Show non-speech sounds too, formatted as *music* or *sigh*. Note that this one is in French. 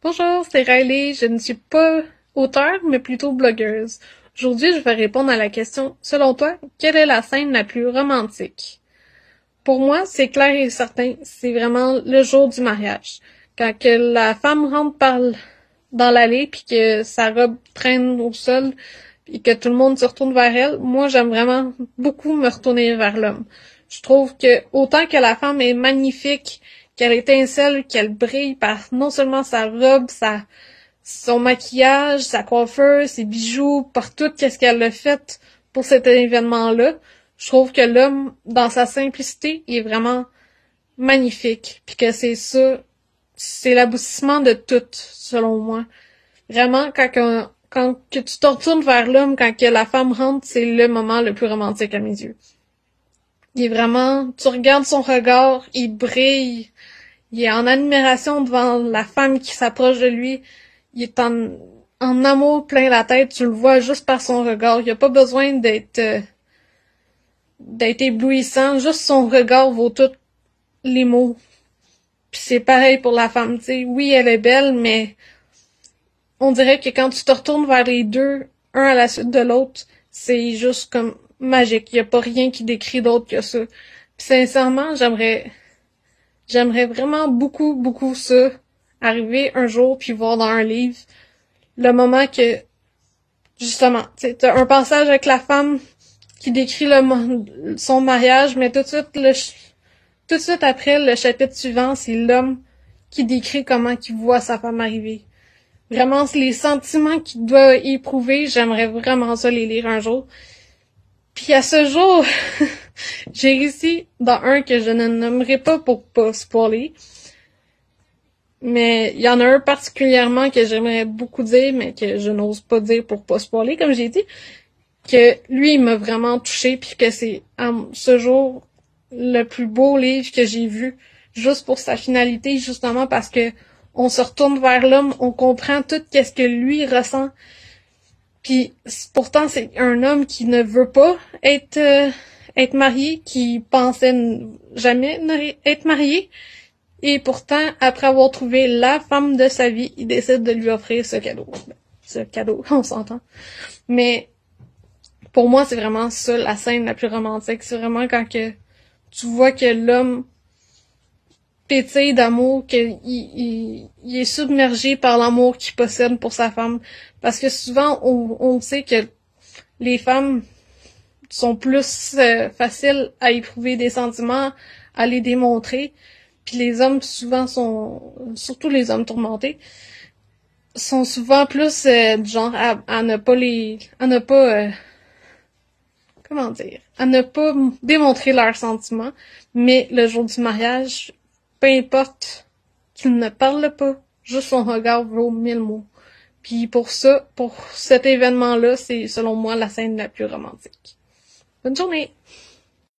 Bonjour, c'est Riley. Je ne suis pas auteure, mais plutôt blogueuse. Aujourd'hui, je vais répondre à la question, selon toi, quelle est la scène la plus romantique? Pour moi, c'est clair et certain, c'est vraiment le jour du mariage. Quand que la femme rentre par dans l'allée puis que sa robe traîne au sol et que tout le monde se retourne vers elle, moi j'aime vraiment beaucoup me retourner vers l'homme. Je trouve que autant que la femme est magnifique, qu'elle étincelle, qu'elle brille par non seulement sa robe, sa son maquillage, sa coiffeur, ses bijoux, par tout qu'est-ce qu'elle a fait pour cet événement-là. Je trouve que l'homme, dans sa simplicité, est vraiment magnifique. Puis que c'est ça, c'est l'aboutissement de tout, selon moi. Vraiment, quand, quand que tu te retournes vers l'homme, quand que la femme rentre, c'est le moment le plus romantique à mes yeux. Il est vraiment, tu regardes son regard, il brille, il est en admiration devant la femme qui s'approche de lui, il est en, en amour plein la tête, tu le vois juste par son regard, il n'y a pas besoin d'être, euh, d'être éblouissant, juste son regard vaut tous les mots. Puis c'est pareil pour la femme, tu sais, oui, elle est belle, mais on dirait que quand tu te retournes vers les deux, un à la suite de l'autre, c'est juste comme magique. Il n'y a pas rien qui décrit d'autre que ça. Puis sincèrement, j'aimerais j'aimerais vraiment beaucoup, beaucoup ça. Arriver un jour puis voir dans un livre le moment que justement, tu as un passage avec la femme qui décrit le, son mariage, mais tout de suite le tout de suite après le chapitre suivant, c'est l'homme qui décrit comment il voit sa femme arriver. Vraiment, les sentiments qu'il doit éprouver, j'aimerais vraiment ça les lire un jour. Puis à ce jour, *laughs* j'ai réussi dans un que je ne nommerai pas pour pas spoiler. Mais il y en a un particulièrement que j'aimerais beaucoup dire, mais que je n'ose pas dire pour pas spoiler, comme j'ai dit. Que lui, il m'a vraiment touché, puis que c'est à ce jour le plus beau livre que j'ai vu, juste pour sa finalité, justement parce que on se retourne vers l'homme, on comprend tout qu'est-ce que lui ressent. Puis pourtant c'est un homme qui ne veut pas être euh, être marié, qui pensait jamais être marié. Et pourtant, après avoir trouvé la femme de sa vie, il décide de lui offrir ce cadeau. Ce cadeau, *laughs* on s'entend. Mais pour moi, c'est vraiment ça la scène la plus romantique. C'est vraiment quand que tu vois que l'homme pétille d'amour, qu'il il, est submergé par l'amour qu'il possède pour sa femme. Parce que souvent, on, on sait que les femmes sont plus euh, faciles à éprouver des sentiments, à les démontrer. Puis les hommes souvent sont, surtout les hommes tourmentés, sont souvent plus euh, du genre à, ne pas les, à ne pas, euh, comment dire, à ne pas démontrer leurs sentiments. Mais le jour du mariage, peu importe qu'il ne parle pas, juste son regard vaut mille mots. Puis pour ça, pour cet événement-là, c'est selon moi la scène la plus romantique. Bonne journée!